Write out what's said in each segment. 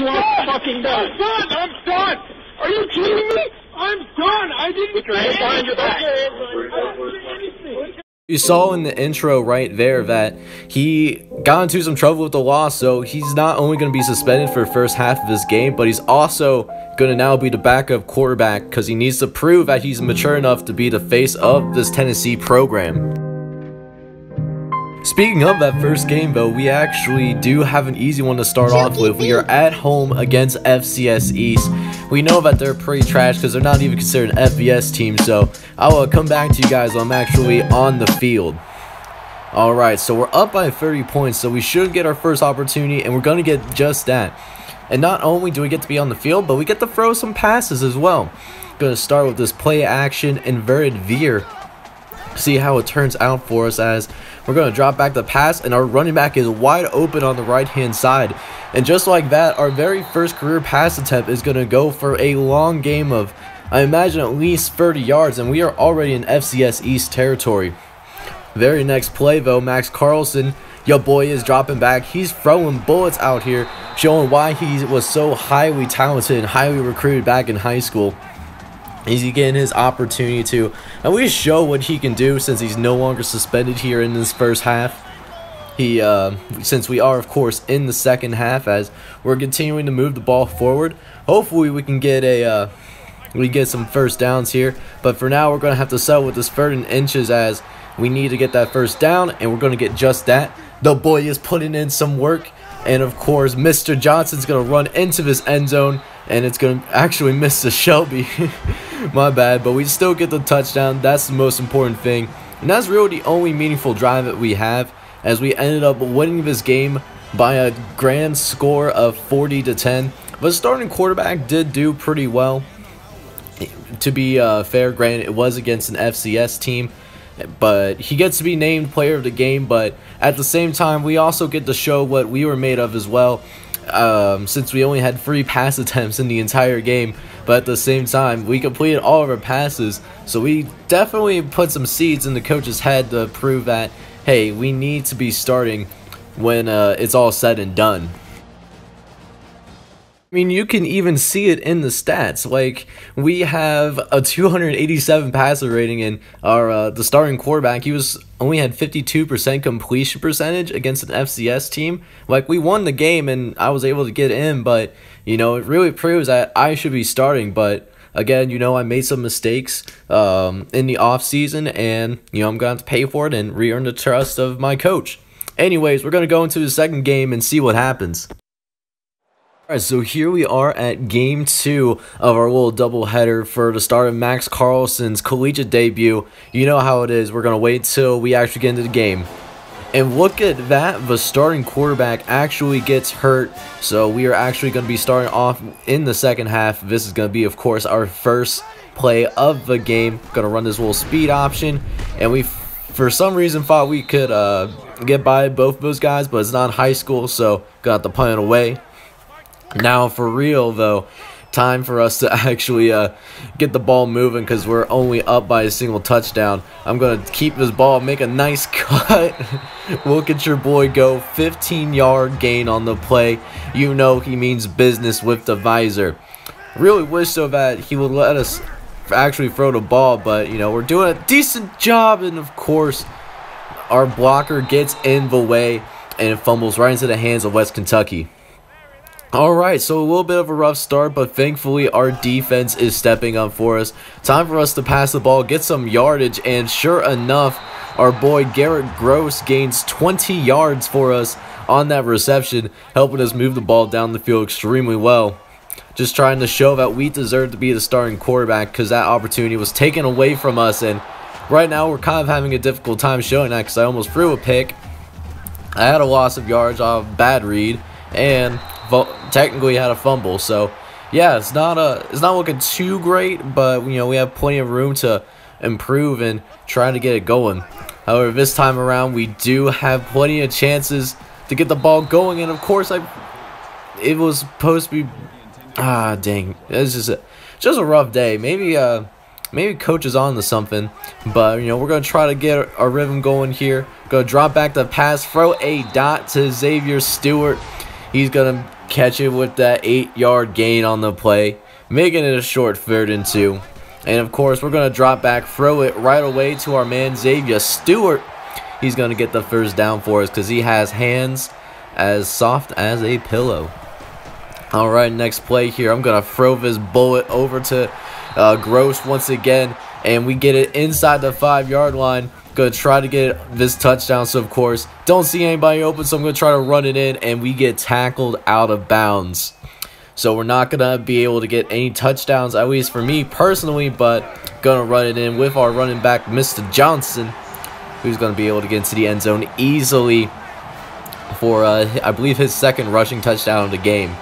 I'm you are done. fucking done. I'm done. I'm done. Are you kidding me? I'm done. I didn't Put your hands behind your back. I didn't say anything. You saw in the intro right there that he got into some trouble with the law, so he's not only going to be suspended for the first half of this game, but he's also going to now be the backup quarterback because he needs to prove that he's mature enough to be the face of this Tennessee program. Speaking of that first game, though, we actually do have an easy one to start off with. We are at home against FCS East. We know that they're pretty trash because they're not even considered an FBS team, so I'll uh, come back to you guys when I'm actually on the field. Alright, so we're up by 30 points, so we should get our first opportunity, and we're going to get just that. And not only do we get to be on the field, but we get to throw some passes as well. Going to start with this play action inverted veer see how it turns out for us as we're going to drop back the pass and our running back is wide open on the right hand side. And just like that our very first career pass attempt is going to go for a long game of I imagine at least 30 yards and we are already in FCS East territory. Very next play though Max Carlson your boy is dropping back. He's throwing bullets out here showing why he was so highly talented and highly recruited back in high school is he getting his opportunity to at least show what he can do since he's no longer suspended here in this first half. He, uh, since we are of course in the second half as we're continuing to move the ball forward. Hopefully we can get a, uh, we get some first downs here. But for now we're gonna have to settle with this third and inches as we need to get that first down and we're gonna get just that. The boy is putting in some work. And of course, Mr. Johnson's going to run into this end zone and it's going to actually miss the Shelby. My bad, but we still get the touchdown. That's the most important thing. And that's really the only meaningful drive that we have as we ended up winning this game by a grand score of 40 to 10. But starting quarterback did do pretty well. To be uh, fair, granted, it was against an FCS team, but he gets to be named player of the game. But at the same time, we also get to show what we were made of as well um, since we only had three pass attempts in the entire game. But at the same time, we completed all of our passes. So we definitely put some seeds in the coach's head to prove that, hey, we need to be starting when uh, it's all said and done. I mean, you can even see it in the stats. Like we have a 287 passer rating, and our uh, the starting quarterback he was only had 52% completion percentage against an FCS team. Like we won the game, and I was able to get in, but you know it really proves that I should be starting. But again, you know I made some mistakes um, in the off season, and you know I'm going to pay for it and re-earn the trust of my coach. Anyways, we're gonna go into the second game and see what happens. Alright, so here we are at game two of our little doubleheader for the start of Max Carlson's collegiate debut. You know how it is. We're going to wait till we actually get into the game. And look at that, the starting quarterback actually gets hurt. So we are actually going to be starting off in the second half. This is going to be, of course, our first play of the game. Going to run this little speed option. And we, for some reason, thought we could uh, get by both those guys. But it's not high school, so got the punt away. Now, for real, though, time for us to actually uh, get the ball moving because we're only up by a single touchdown. I'm going to keep this ball, make a nice cut. Look at your boy go. 15-yard gain on the play. You know he means business with the visor. Really wish, though, that he would let us actually throw the ball, but, you know, we're doing a decent job, and, of course, our blocker gets in the way and fumbles right into the hands of West Kentucky. Alright, so a little bit of a rough start, but thankfully our defense is stepping up for us. Time for us to pass the ball, get some yardage, and sure enough, our boy Garrett Gross gains 20 yards for us on that reception, helping us move the ball down the field extremely well. Just trying to show that we deserve to be the starting quarterback because that opportunity was taken away from us, and right now we're kind of having a difficult time showing that because I almost threw a pick. I had a loss of yards off bad read, and technically had a fumble. So yeah, it's not a it's not looking too great, but you know we have plenty of room to improve and trying to get it going. However, this time around we do have plenty of chances to get the ball going, and of course I it was supposed to be ah dang it's just a just a rough day. Maybe uh maybe coach is on to something, but you know we're gonna try to get our rhythm going here. Gonna drop back the pass, throw a dot to Xavier Stewart. He's gonna catch it with that 8-yard gain on the play, making it a short third and two. And of course, we're going to drop back, throw it right away to our man Xavier Stewart. He's going to get the first down for us because he has hands as soft as a pillow. All right, next play here. I'm going to throw this bullet over to uh, Gross once again, and we get it inside the five-yard line. Gonna try to get this touchdown, so of course, don't see anybody open, so I'm gonna try to run it in, and we get tackled out of bounds. So we're not gonna be able to get any touchdowns, at least for me personally, but gonna run it in with our running back, Mr. Johnson, who's gonna be able to get into the end zone easily for, uh, I believe, his second rushing touchdown of the game.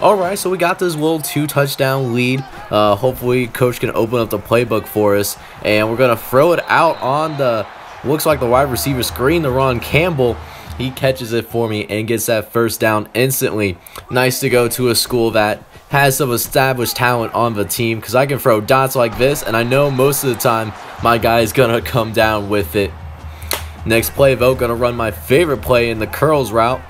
Alright, so we got this little two touchdown lead. Uh, hopefully, coach can open up the playbook for us. And we're to throw it out on the, looks like the wide receiver screen to Ron Campbell. He catches it for me and gets that first down instantly. Nice to go to a school that has some established talent on the team because I can throw dots like this and I know most of the time my guy is to come down with it. Next play, though, to run my favorite play in the curls route.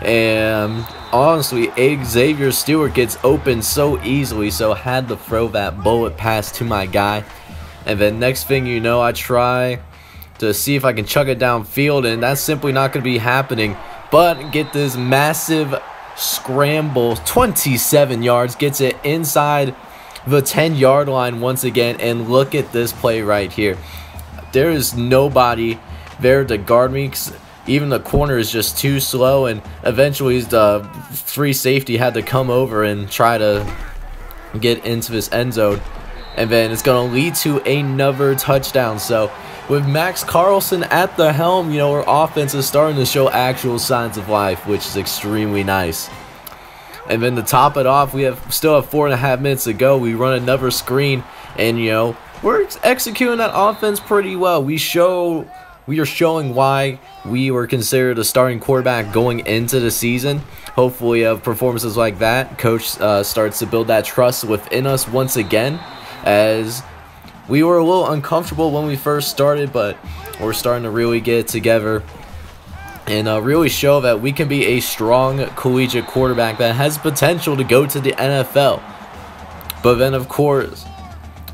And honestly, Xavier Stewart gets open so easily, so had to throw that bullet pass to my guy. And then next thing you know, I try to see if I can chuck it downfield, and that's simply not going to be happening. But get this massive scramble, 27 yards, gets it inside the 10 yard line once again, and look at this play right here. There is nobody there to guard me even the corner is just too slow and eventually the free safety had to come over and try to get into this end zone. And then it's going to lead to another touchdown. So with Max Carlson at the helm you know our offense is starting to show actual signs of life which is extremely nice. And then to top it off we have still have four and a half minutes to go. We run another screen and you know we're executing that offense pretty well. We show we are showing why we were considered a starting quarterback going into the season. Hopefully, of uh, performances like that, coach uh, starts to build that trust within us once again, as we were a little uncomfortable when we first started, but we're starting to really get together and uh, really show that we can be a strong collegiate quarterback that has potential to go to the NFL. But then, of course,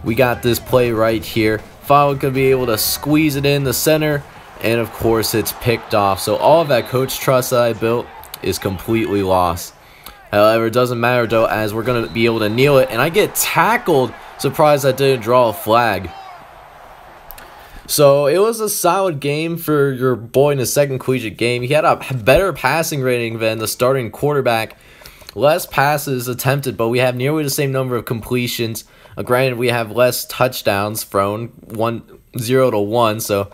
we got this play right here. Fowler could be able to squeeze it in the center and of course it's picked off. So all of that coach trust that I built is completely lost. However, it doesn't matter though as we're going to be able to kneel it and I get tackled. Surprised I didn't draw a flag. So it was a solid game for your boy in the second collegiate game. He had a better passing rating than the starting quarterback. Less passes attempted, but we have nearly the same number of completions. Uh, granted, we have less touchdowns thrown, one zero to one. So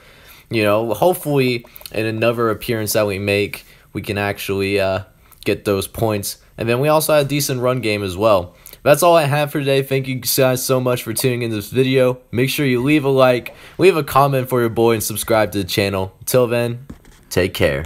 you know, hopefully in another appearance that we make, we can actually uh, get those points. And then we also had a decent run game as well. That's all I have for today. Thank you guys so much for tuning in this video. Make sure you leave a like, leave a comment for your boy, and subscribe to the channel. Till then, take care.